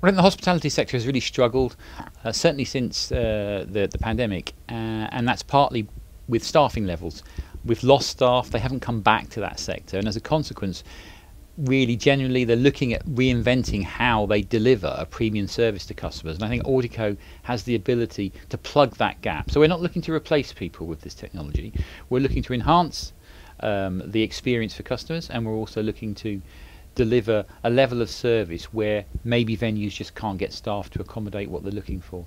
Well, the hospitality sector has really struggled, uh, certainly since uh, the, the pandemic, uh, and that's partly with staffing levels. We've lost staff, they haven't come back to that sector, and as a consequence, really genuinely they're looking at reinventing how they deliver a premium service to customers. And I think Audico has the ability to plug that gap. So we're not looking to replace people with this technology, we're looking to enhance um, the experience for customers, and we're also looking to deliver a level of service where maybe venues just can't get staff to accommodate what they're looking for.